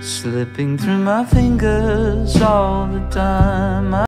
slipping through my fingers all the time.